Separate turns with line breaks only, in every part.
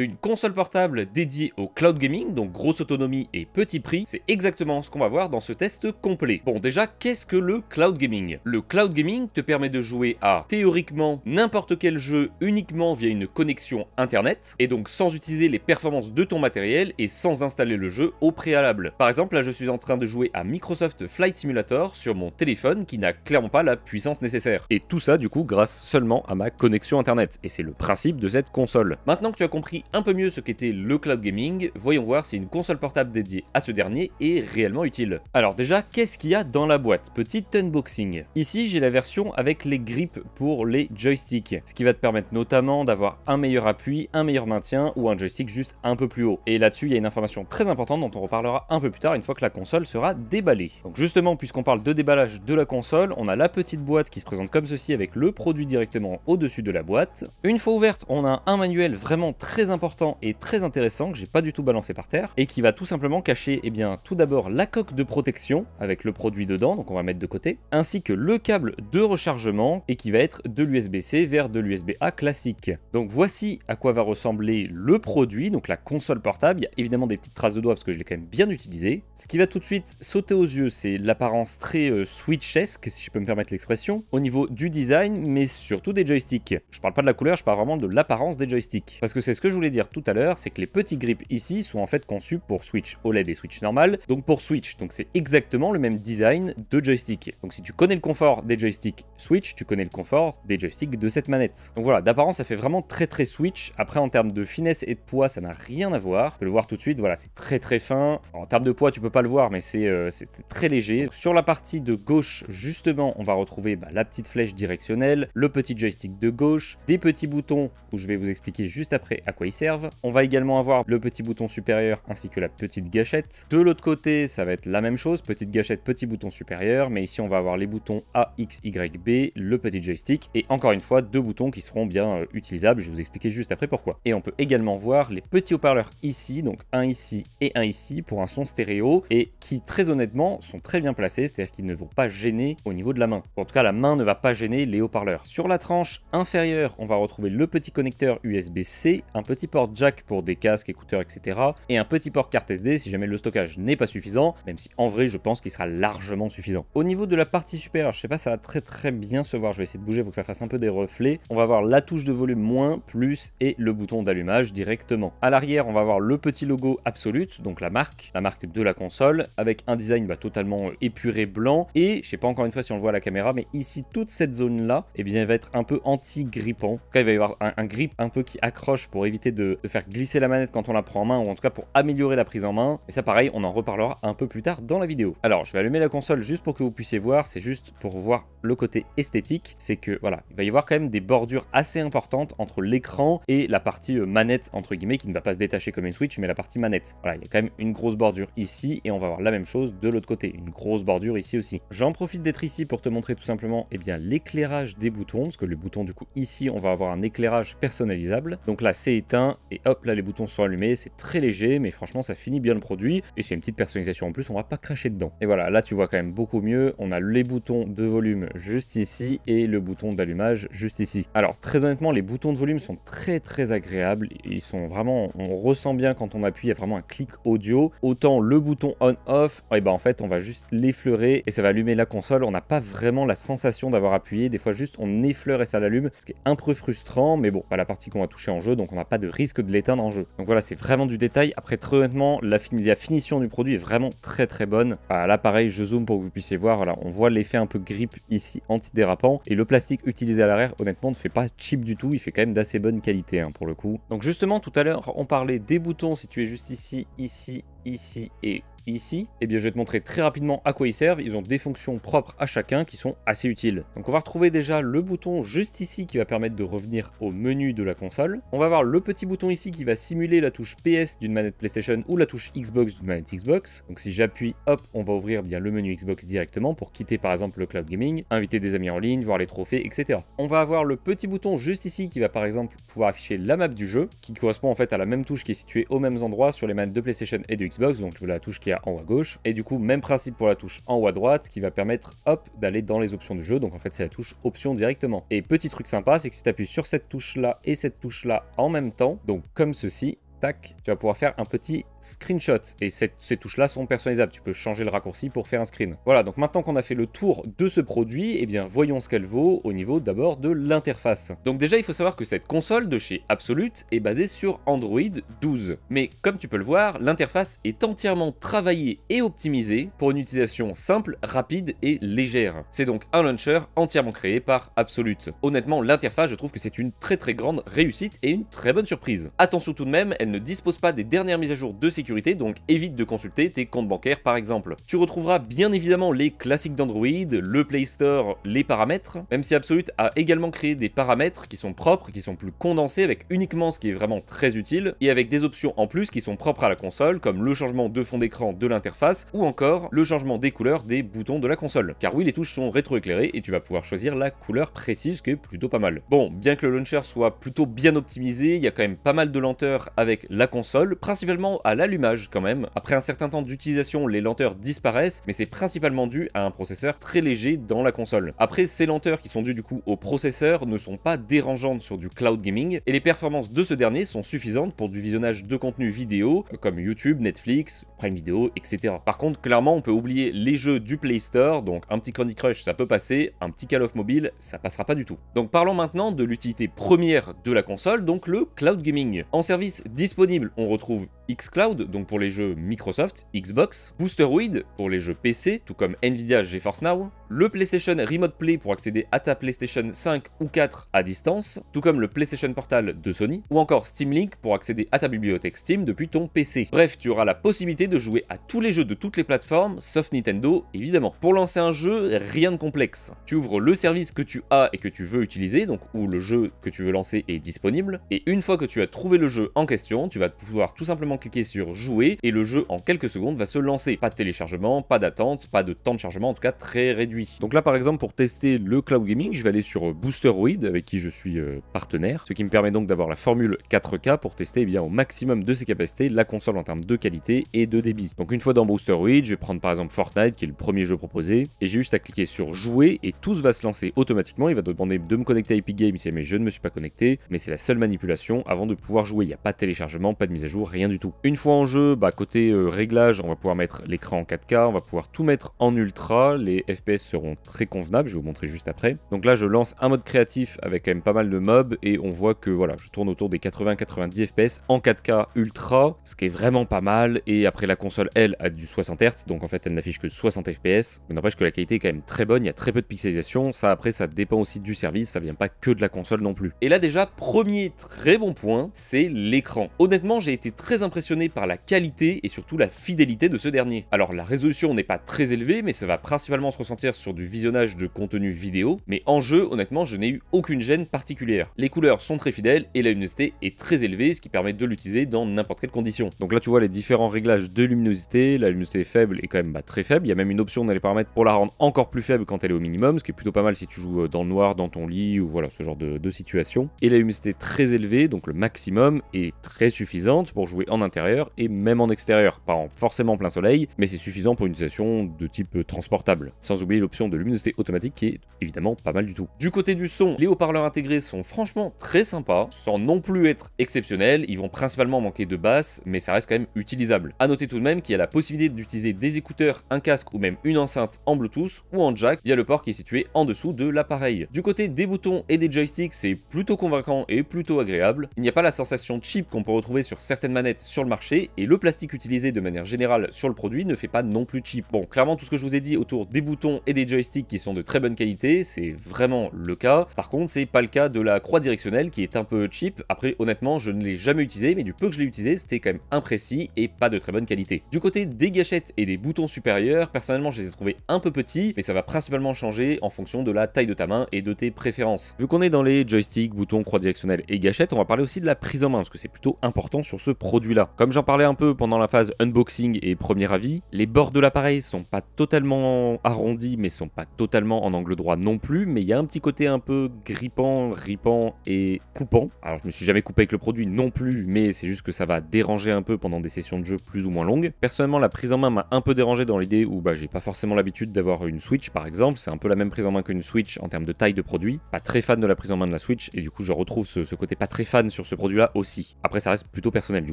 Une console portable dédiée au cloud gaming, donc grosse autonomie et petit prix, c'est exactement ce qu'on va voir dans ce test complet. Bon déjà, qu'est-ce que le cloud gaming? Le cloud gaming te permet de jouer à théoriquement n'importe quel jeu uniquement via une connexion internet, et donc sans utiliser les performances de ton matériel et sans installer le jeu au préalable. Par exemple, là je suis en train de jouer à Microsoft Flight Simulator sur mon téléphone qui n'a clairement pas la puissance nécessaire. Et tout ça du coup grâce seulement à ma connexion internet, et c'est le principe de cette console. Maintenant que tu as compris un peu mieux ce qu'était le cloud gaming, voyons voir si une console portable dédiée à ce dernier est réellement utile. Alors déjà, qu'est-ce qu'il y a dans la boîte? Petit unboxing. Ici, j'ai la version avec les grips pour les joysticks, ce qui va te permettre notamment d'avoir un meilleur appui, un meilleur maintien ou un joystick juste un peu plus haut. Et là-dessus, il y a une information très importante dont on reparlera un peu plus tard une fois que la console sera déballée. Donc justement, puisqu'on parle de déballage de la console, on a la petite boîte qui se présente comme ceci avec le produit directement au-dessus de la boîte. Une fois ouverte, on a un manuel vraiment très important et très intéressant que j'ai pas du tout balancé par terre et qui va tout simplement cacher eh bien tout d'abord la coque de protection avec le produit dedans donc on va mettre de côté ainsi que le câble de rechargement et qui va être de l'USB-C vers de l'USB-A classique. Donc voici à quoi va ressembler le produit donc la console portable, il y a évidemment des petites traces de doigts parce que je l'ai quand même bien utilisé. Ce qui va tout de suite sauter aux yeux c'est l'apparence très euh, switchesque si je peux me permettre l'expression au niveau du design mais surtout des joysticks. Je parle pas de la couleur, je parle vraiment de l'apparence des joysticks parce que c'est ce que je voulais dire tout à l'heure, c'est que les petits grips ici sont en fait conçus pour Switch OLED et Switch normal, donc pour Switch. Donc c'est exactement le même design de joystick. Donc si tu connais le confort des joysticks Switch, tu connais le confort des joysticks de cette manette. Donc voilà, d'apparence ça fait vraiment très très Switch. Après en termes de finesse et de poids, ça n'a rien à voir. Peux le voir tout de suite, voilà, c'est très très fin. En termes de poids, tu peux pas le voir, mais c'est euh, très léger. Sur la partie de gauche, justement, on va retrouver bah, la petite flèche directionnelle, le petit joystick de gauche, des petits boutons où je vais vous expliquer juste après à quoi servent. On va également avoir le petit bouton supérieur ainsi que la petite gâchette. De l'autre côté, ça va être la même chose, petite gâchette, petit bouton supérieur, mais ici on va avoir les boutons A, X, Y, B, le petit joystick, et encore une fois, deux boutons qui seront bien euh, utilisables, je vous expliquer juste après pourquoi. Et on peut également voir les petits haut-parleurs ici, donc un ici et un ici pour un son stéréo, et qui très honnêtement sont très bien placés, c'est-à-dire qu'ils ne vont pas gêner au niveau de la main. En tout cas, la main ne va pas gêner les haut-parleurs. Sur la tranche inférieure, on va retrouver le petit connecteur USB-C, un petit port jack pour des casques, écouteurs, etc. Et un petit port carte SD si jamais le stockage n'est pas suffisant, même si en vrai je pense qu'il sera largement suffisant. Au niveau de la partie supérieure, je sais pas, ça va très très bien se voir, je vais essayer de bouger pour que ça fasse un peu des reflets. On va avoir la touche de volume moins, plus et le bouton d'allumage directement. À l'arrière, on va avoir le petit logo Absolute, donc la marque, la marque de la console, avec un design bah, totalement euh, épuré blanc. Et je sais pas encore une fois si on le voit à la caméra, mais ici toute cette zone là, eh bien, elle va être un peu anti-grippant. Il va y avoir un, grip un peu qui accroche pour éviter de, faire glisser la manette quand on la prend en main, ou en tout cas pour améliorer la prise en main. Et ça pareil, on en reparlera un peu plus tard dans la vidéo. Alors je vais allumer la console juste pour que vous puissiez voir, c'est juste pour voir le côté esthétique, c'est que voilà, il va y avoir quand même des bordures assez importantes entre l'écran et la partie euh, manette entre guillemets qui ne va pas se détacher comme une Switch mais la partie manette. Voilà, il y a quand même une grosse bordure ici et on va avoir la même chose de l'autre côté, une grosse bordure ici aussi. J'en profite d'être ici pour te montrer tout simplement eh bien l'éclairage des boutons parce que le bouton du coup ici on va avoir un éclairage personnalisable. Donc là c'est éteint et hop là les boutons sont allumés, c'est très léger mais franchement ça finit bien le produit et c'est une petite personnalisation en plus, on va pas cracher dedans. Et voilà, là tu vois quand même beaucoup mieux, on a les boutons de volume juste ici et le bouton d'allumage juste ici. Alors très honnêtement les boutons de volume sont très très agréables, ils sont vraiment, on ressent bien quand on appuie, il y a vraiment un clic audio. Autant le bouton on-off, et eh ben en fait on va juste l'effleurer et ça va allumer la console, on n'a pas vraiment la sensation d'avoir appuyé, des fois juste on effleure et ça l'allume, ce qui est un peu frustrant, mais bon, pas la partie qu'on va toucher en jeu, donc on n'a pas de risque de l'éteindre en jeu. Donc voilà, c'est vraiment du détail. Après très honnêtement, la, finition du produit est vraiment très très bonne. Là pareil, je zoome pour que vous puissiez voir, voilà, on voit l'effet un peu grip ici, antidérapant, et le plastique utilisé à l'arrière, honnêtement, ne fait pas cheap du tout, il fait quand même d'assez bonne qualité hein, pour le coup. Donc justement, tout à l'heure, on parlait des boutons situés juste ici, ici, ici et ici, eh bien je vais te montrer très rapidement à quoi ils servent. Ils ont des fonctions propres à chacun qui sont assez utiles. Donc on va retrouver déjà le bouton juste ici qui va permettre de revenir au menu de la console. On va avoir le petit bouton ici qui va simuler la touche PS d'une manette PlayStation ou la touche Xbox d'une manette Xbox. Donc si j'appuie, hop, on va ouvrir bien le menu Xbox directement pour quitter par exemple le cloud gaming, inviter des amis en ligne, voir les trophées, etc. On va avoir le petit bouton juste ici qui va par exemple pouvoir afficher la map du jeu, qui correspond en fait à la même touche qui est située aux mêmes endroits sur les manettes de PlayStation et de Xbox, donc la touche qui est en haut à gauche. Et du coup, même principe pour la touche en haut à droite qui va permettre, hop, d'aller dans les options du jeu. Donc en fait, c'est la touche option directement. Et petit truc sympa, c'est que si tu appuies sur cette touche là et cette touche là en même temps, donc comme ceci, tac, tu vas pouvoir faire un petit screenshot. Et ces touches-là sont personnalisables. Tu peux changer le raccourci pour faire un screen. Voilà, donc maintenant qu'on a fait le tour de ce produit, eh bien voyons ce qu'elle vaut au niveau d'abord de l'interface. Donc déjà, il faut savoir que cette console de chez Absolute est basée sur Android 12. Mais comme tu peux le voir, l'interface est entièrement travaillée et optimisée pour une utilisation simple, rapide et légère. C'est donc un launcher entièrement créé par Absolute. Honnêtement, l'interface, je trouve que c'est une très très grande réussite et une très bonne surprise. Attention tout de même, elle ne dispose pas des dernières mises à jour de sécurité, donc évite de consulter tes comptes bancaires par exemple. Tu retrouveras bien évidemment les classiques d'Android, le Play Store, les paramètres, même si Absolute a également créé des paramètres qui sont propres, qui sont plus condensés avec uniquement ce qui est vraiment très utile, et avec des options en plus qui sont propres à la console, comme le changement de fond d'écran de l'interface, ou encore le changement des couleurs des boutons de la console. Car oui, les touches sont rétroéclairées et tu vas pouvoir choisir la couleur précise qui est plutôt pas mal. Bon, bien que le launcher soit plutôt bien optimisé, il y a quand même pas mal de lenteur avec la console, principalement à l'allumage quand même. Après un certain temps d'utilisation, les lenteurs disparaissent, mais c'est principalement dû à un processeur très léger dans la console. Après, ces lenteurs qui sont dues du coup au processeur ne sont pas dérangeantes sur du cloud gaming, et les performances de ce dernier sont suffisantes pour du visionnage de contenu vidéo, comme YouTube, Netflix, Prime Video, etc. Par contre, clairement, on peut oublier les jeux du Play Store, donc un petit Candy Crush, ça peut passer, un petit Call of Mobile, ça passera pas du tout. Donc parlons maintenant de l'utilité première de la console, donc le cloud gaming. En service disponible, on retrouve xCloud, donc pour les jeux Microsoft, Xbox, Boosteroid pour les jeux PC, tout comme Nvidia GeForce Now, le PlayStation Remote Play pour accéder à ta PlayStation 5 ou 4 à distance, tout comme le PlayStation Portal de Sony, ou encore Steam Link pour accéder à ta bibliothèque Steam depuis ton PC. Bref, tu auras la possibilité de jouer à tous les jeux de toutes les plateformes, sauf Nintendo, évidemment. Pour lancer un jeu, rien de complexe. Tu ouvres le service que tu as et que tu veux utiliser, donc où le jeu que tu veux lancer est disponible, et une fois que tu as trouvé le jeu en question, tu vas pouvoir tout simplement cliquer sur jouer et le jeu en quelques secondes va se lancer. Pas de téléchargement, pas d'attente, pas de temps de chargement, en tout cas très réduit. Donc là par exemple pour tester le cloud gaming, je vais aller sur Boosteroid avec qui je suis euh, partenaire, ce qui me permet donc d'avoir la formule 4K pour tester eh bien, au maximum de ses capacités la console en termes de qualité et de débit. Donc une fois dans Boosteroid, je vais prendre par exemple Fortnite qui est le premier jeu proposé et j'ai juste à cliquer sur jouer et tout va se lancer automatiquement. Il va demander de me connecter à Epic Games si je ne me suis pas connecté, mais c'est la seule manipulation avant de pouvoir jouer. Il n'y a pas de téléchargement, pas de mise à jour, rien du tout. Une fois en jeu, bah, côté euh, réglage, on va pouvoir mettre l'écran en 4K, on va pouvoir tout mettre en ultra, les FPS seront très convenables, je vais vous montrer juste après. Donc là, je lance un mode créatif avec quand même pas mal de mobs et on voit que voilà, je tourne autour des 80-90 FPS en 4K ultra, ce qui est vraiment pas mal. Et après, la console, elle, a du 60 Hz, donc en fait, elle n'affiche que 60 FPS. Mais n'empêche que la qualité est quand même très bonne, il y a très peu de pixelisation. Ça, après, ça dépend aussi du service, ça vient pas que de la console non plus. Et là, déjà, premier très bon point, c'est l'écran. Honnêtement, j'ai été très impressionné par la qualité et surtout la fidélité de ce dernier. Alors la résolution n'est pas très élevée, mais ça va principalement se ressentir sur du visionnage de contenu vidéo, mais en jeu, honnêtement, je n'ai eu aucune gêne particulière. Les couleurs sont très fidèles et la luminosité est très élevée, ce qui permet de l'utiliser dans n'importe quelle condition. Donc là, tu vois les différents réglages de luminosité, la luminosité faible est quand même bah, très faible, il y a même une option dans les paramètres pour la rendre encore plus faible quand elle est au minimum, ce qui est plutôt pas mal si tu joues euh, dans le noir, dans ton lit, ou voilà, ce genre de, situation. Et la luminosité très élevée, donc le maximum, est très suffisante pour jouer en intérieur et même en extérieur. Pas en forcément plein soleil, mais c'est suffisant pour une utilisation de type euh, transportable. Sans oublier de luminosité automatique qui est évidemment pas mal du tout. Du côté du son, les haut-parleurs intégrés sont franchement très sympas, sans non plus être exceptionnels. Ils vont principalement manquer de basse, mais ça reste quand même utilisable. A noter tout de même qu'il y a la possibilité d'utiliser des écouteurs, un casque ou même une enceinte en Bluetooth ou en jack via le port qui est situé en dessous de l'appareil. Du côté des boutons et des joysticks, c'est plutôt convaincant et plutôt agréable. Il n'y a pas la sensation cheap qu'on peut retrouver sur certaines manettes sur le marché, et le plastique utilisé de manière générale sur le produit ne fait pas non plus cheap. Bon, clairement, tout ce que je vous ai dit autour des boutons et des joysticks qui sont de très bonne qualité, c'est vraiment le cas. Par contre, c'est pas le cas de la croix directionnelle qui est un peu cheap. Après, honnêtement, je ne l'ai jamais utilisé, mais du peu que je l'ai utilisé, c'était quand même imprécis et pas de très bonne qualité. Du côté des gâchettes et des boutons supérieurs, personnellement, je les ai trouvés un peu petits, mais ça va principalement changer en fonction de la taille de ta main et de tes préférences. Vu qu'on est dans les joysticks, boutons, croix directionnelle et gâchettes, on va parler aussi de la prise en main, parce que c'est plutôt important sur ce produit-là. Comme j'en parlais un peu pendant la phase unboxing et premier avis, les bords de l'appareil sont pas totalement arrondis mais sont pas totalement en angle droit non plus, mais il y a un petit côté un peu grippant, ripant et coupant. Alors je me suis jamais coupé avec le produit non plus, mais c'est juste que ça va déranger un peu pendant des sessions de jeu plus ou moins longues. Personnellement, la prise en main m'a un peu dérangé dans l'idée où bah, j'ai pas forcément l'habitude d'avoir une Switch par exemple, c'est un peu la même prise en main qu'une Switch en termes de taille de produit. Pas très fan de la prise en main de la Switch, et du coup je retrouve ce, ce côté pas très fan sur ce produit-là aussi. Après ça reste plutôt personnel du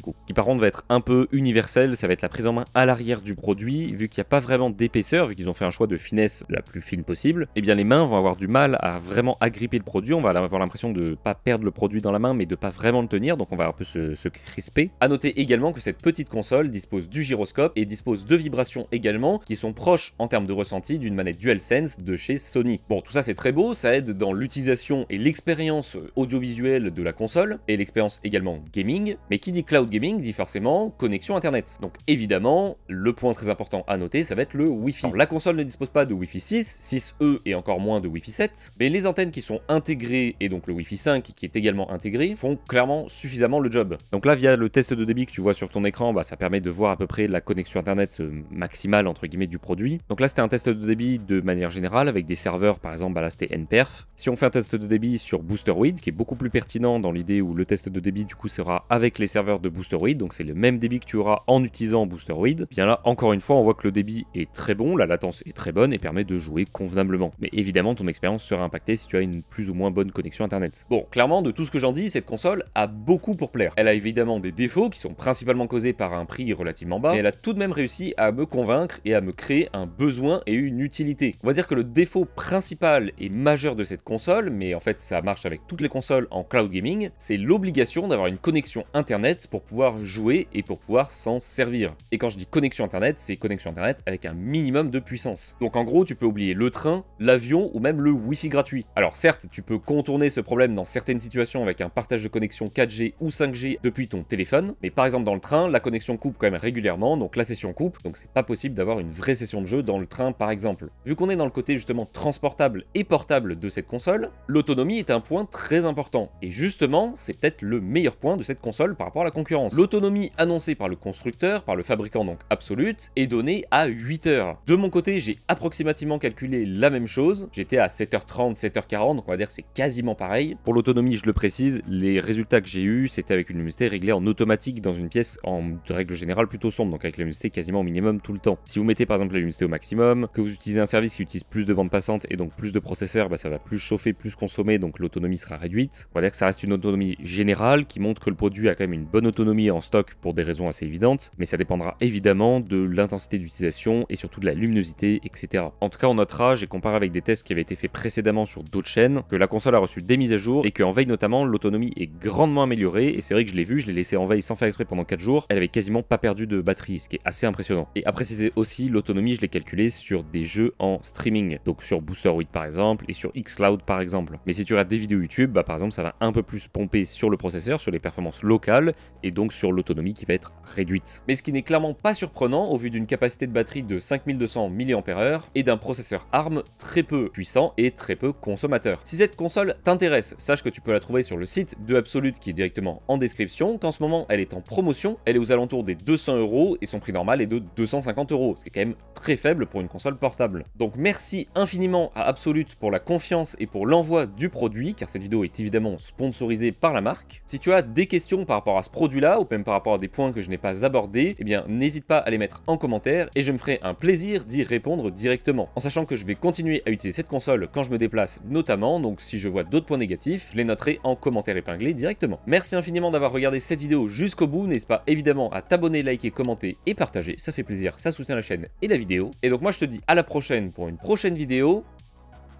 coup. Qui par contre va être un peu universel, ça va être la prise en main à l'arrière du produit, vu qu'il n'y a pas vraiment d'épaisseur, vu qu'ils ont fait un choix de finesse la plus fine possible, eh bien les mains vont avoir du mal à vraiment agripper le produit, on va avoir l'impression de pas perdre le produit dans la main, mais de pas vraiment le tenir, donc on va un peu se, crisper. A noter également que cette petite console dispose du gyroscope et dispose de vibrations également, qui sont proches en termes de ressenti d'une manette DualSense de chez Sony. Bon, tout ça c'est très beau, ça aide dans l'utilisation et l'expérience audiovisuelle de la console, et l'expérience également gaming, mais qui dit cloud gaming dit forcément connexion internet. Donc évidemment, le point très important à noter, ça va être le Wi-Fi. la console ne dispose pas de Wi-Fi 6, 6E et encore moins de Wi-Fi 7, mais les antennes qui sont intégrées et donc le Wi-Fi 5 qui est également intégré font clairement suffisamment le job. Donc là, via le test de débit que tu vois sur ton écran, bah, ça permet de voir à peu près la connexion internet euh, maximale entre guillemets du produit. Donc là, c'était un test de débit de manière générale avec des serveurs, par exemple, bah là c'était NPerf. Si on fait un test de débit sur Boosteroid, qui est beaucoup plus pertinent dans l'idée où le test de débit du coup sera avec les serveurs de Boosteroid, donc c'est le même débit que tu auras en utilisant Boosteroid. Bien là, encore une fois, on voit que le débit est très bon, la latence est très bonne et permet de jouer convenablement. Mais évidemment, ton expérience sera impactée si tu as une plus ou moins bonne connexion internet. Bon, clairement, de tout ce que j'en dis, cette console a beaucoup pour plaire. Elle a évidemment des défauts qui sont principalement causés par un prix relativement bas, mais elle a tout de même réussi à me convaincre et à me créer un besoin et une utilité. On va dire que le défaut principal et majeur de cette console, mais en fait ça marche avec toutes les consoles en cloud gaming, c'est l'obligation d'avoir une connexion internet pour pouvoir jouer et pour pouvoir s'en servir. Et quand je dis connexion internet, c'est connexion internet avec un minimum de puissance. Donc en gros, tu peux oublier le train, l'avion ou même le wifi gratuit. Alors certes, tu peux contourner ce problème dans certaines situations avec un partage de connexion 4G ou 5G depuis ton téléphone, mais par exemple dans le train, la connexion coupe quand même régulièrement, donc la session coupe, donc c'est pas possible d'avoir une vraie session de jeu dans le train par exemple. Vu qu'on est dans le côté justement transportable et portable de cette console, l'autonomie est un point très important, et justement, c'est peut-être le meilleur point de cette console par rapport à la concurrence. L'autonomie annoncée par le constructeur, par le fabricant donc Absolute, est donnée à 8 heures. De mon côté, j'ai approximativement calculé la même chose, j'étais à 7h30, 7h40, donc on va dire c'est quasiment pareil. Pour l'autonomie, je le précise, les résultats que j'ai eu, c'était avec une luminosité réglée en automatique dans une pièce en règle générale plutôt sombre, donc avec la luminosité quasiment au minimum tout le temps. Si vous mettez par exemple la luminosité au maximum, que vous utilisez un service qui utilise plus de bande passante et donc plus de processeurs, bah, ça va plus chauffer, plus consommer, donc l'autonomie sera réduite. On va dire que ça reste une autonomie générale qui montre que le produit a quand même une bonne autonomie en stock pour des raisons assez évidentes, mais ça dépendra évidemment de l'intensité d'utilisation et surtout de la luminosité, etc. tout cas, on notera, j'ai comparé avec des tests qui avaient été faits précédemment sur d'autres chaînes, que la console a reçu des mises à jour et qu'en veille notamment, l'autonomie est grandement améliorée. Et c'est vrai que je l'ai vu, je l'ai laissé en veille sans faire exprès pendant 4 jours. Elle avait quasiment pas perdu de batterie, ce qui est assez impressionnant. Et à préciser aussi, l'autonomie, je l'ai calculée sur des jeux en streaming, donc sur Boosteroid par exemple et sur Xcloud par exemple. Mais si tu regardes des vidéos YouTube, bah, par exemple, ça va un peu plus pomper sur le processeur, sur les performances locales et donc sur l'autonomie qui va être réduite. Mais ce qui n'est clairement pas surprenant au vu d'une capacité de batterie de 5200 mAh et d'un processeur ARM très peu puissant et très peu consommateur. Si cette console t'intéresse, sache que tu peux la trouver sur le site de Absolute qui est directement en description, qu'en ce moment elle est en promotion, elle est aux alentours des 200 euros et son prix normal est de 250 euros, ce qui est quand même très faible pour une console portable. Donc merci infiniment à Absolute pour la confiance et pour l'envoi du produit, car cette vidéo est évidemment sponsorisée par la marque. Si tu as des questions par rapport à ce produit-là, ou même par rapport à des points que je n'ai pas abordés, eh bien n'hésite pas à les mettre en commentaire et je me ferai un plaisir d'y répondre directement. En sachant que je vais continuer à utiliser cette console quand je me déplace notamment, donc si je vois d'autres points négatifs, je les noterai en commentaire épinglé directement. Merci infiniment d'avoir regardé cette vidéo jusqu'au bout, n'hésite pas? Évidemment à t'abonner, liker, commenter et partager, ça fait plaisir, ça soutient la chaîne et la vidéo. Et donc moi je te dis à la prochaine pour une prochaine vidéo.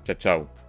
Ciao ciao